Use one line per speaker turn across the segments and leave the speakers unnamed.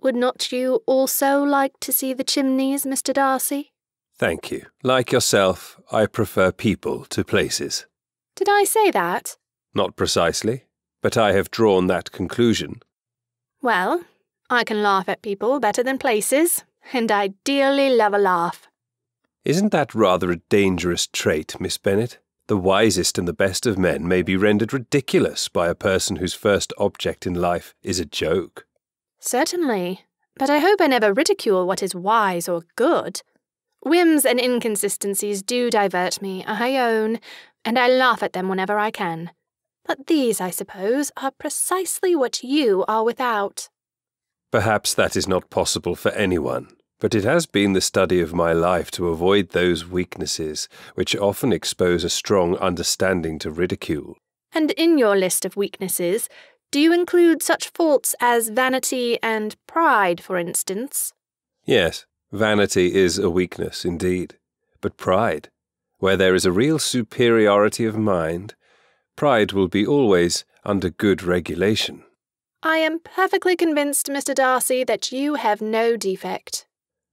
Would not you also like to see the chimneys, Mr. Darcy?
Thank you. Like yourself, I prefer people to places.
Did I say that?
Not precisely, but I have drawn that conclusion.
Well, I can laugh at people better than places, and I dearly love a laugh.
Isn't that rather a dangerous trait, Miss Bennet? The wisest and the best of men may be rendered ridiculous by a person whose first object in life is a joke.
Certainly, but I hope I never ridicule what is wise or good. Whims and inconsistencies do divert me, I own, and I laugh at them whenever I can. But these, I suppose, are precisely what you are without.
Perhaps that is not possible for anyone, but it has been the study of my life to avoid those weaknesses which often expose a strong understanding to ridicule.
And in your list of weaknesses, do you include such faults as vanity and pride, for instance?
Yes, vanity is a weakness indeed. But pride, where there is a real superiority of mind, pride will be always under good regulation.
I am perfectly convinced, Mr. Darcy, that you have no defect.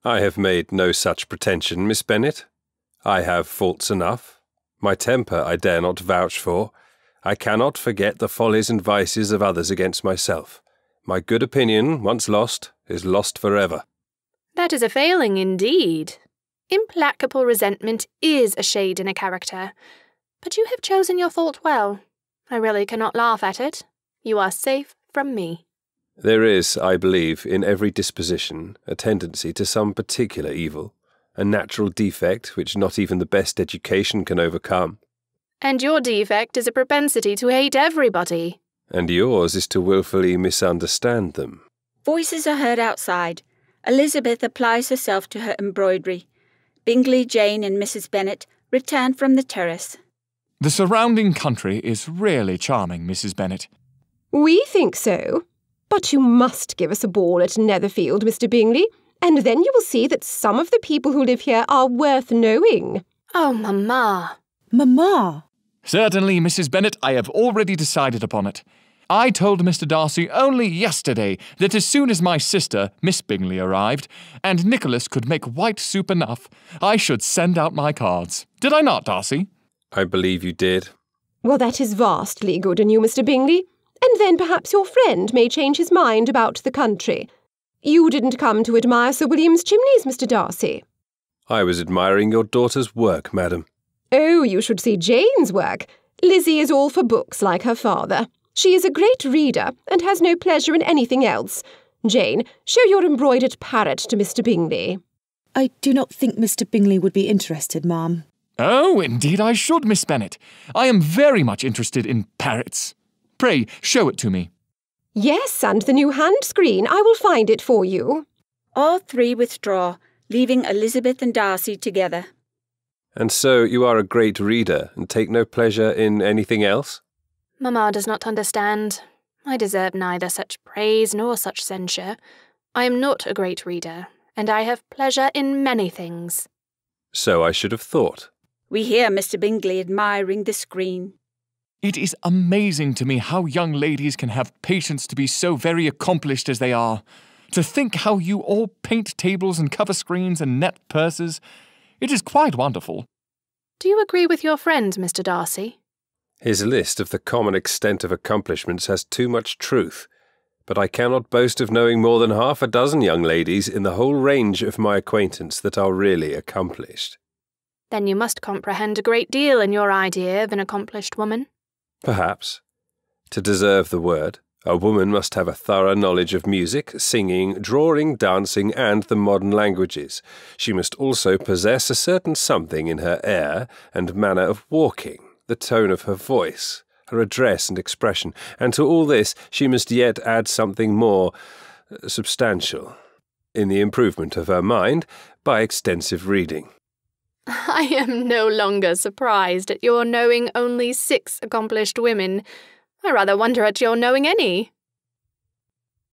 I have made no such pretension, Miss Bennet. I have faults enough. My temper I dare not vouch for. I cannot forget the follies and vices of others against myself. My good opinion, once lost, is lost forever.
That is a failing indeed. Implacable resentment is a shade in a character. But you have chosen your fault well. I really cannot laugh at it. You are safe from me.
There is, I believe, in every disposition a tendency to some particular evil, a natural defect which not even the best education can overcome.
And your defect is a propensity to hate everybody.
And yours is to wilfully misunderstand them.
Voices are heard outside. Elizabeth applies herself to her embroidery. Bingley, Jane, and Mrs. Bennet return from the terrace.
The surrounding country is really charming, Mrs. Bennet.
We think so. But you must give us a ball at Netherfield, Mr. Bingley, and then you will see that some of the people who live here are worth knowing.
Oh, Mamma.
Mamma.
Certainly, Mrs. Bennet, I have already decided upon it. I told Mr. Darcy only yesterday that as soon as my sister, Miss Bingley, arrived, and Nicholas could make white soup enough, I should send out my cards. Did I not, Darcy?
I believe you did.
Well, that is vastly good in you, Mr. Bingley. And then perhaps your friend may change his mind about the country. You didn't come to admire Sir William's chimneys, Mr. Darcy.
I was admiring your daughter's work, madam.
Oh, you should see Jane's work. Lizzie is all for books like her father. She is a great reader and has no pleasure in anything else. Jane, show your embroidered parrot to Mr. Bingley.
I do not think Mr. Bingley would be interested, ma'am.
Oh, indeed I should, Miss Bennet. I am very much interested in parrots. Pray, show it to me.
Yes, and the new hand screen. I will find it for you.
All three withdraw, leaving Elizabeth and Darcy together.
And so you are a great reader and take no pleasure in anything else?
Mamma does not understand. I deserve neither such praise nor such censure. I am not a great reader, and I have pleasure in many things.
So I should have thought.
We hear Mr. Bingley admiring the screen.
It is amazing to me how young ladies can have patience to be so very accomplished as they are. To think how you all paint tables and cover screens and net purses. It is quite wonderful.
Do you agree with your friend, Mr. Darcy?
His list of the common extent of accomplishments has too much truth, but I cannot boast of knowing more than half a dozen young ladies in the whole range of my acquaintance that are really accomplished.
Then you must comprehend a great deal in your idea of an accomplished woman.
Perhaps. To deserve the word, a woman must have a thorough knowledge of music, singing, drawing, dancing, and the modern languages. She must also possess a certain something in her air and manner of walking, the tone of her voice, her address and expression, and to all this she must yet add something more uh, substantial in the improvement of her mind by extensive reading.
I am no longer surprised at your knowing only six accomplished women. I rather wonder at your knowing any.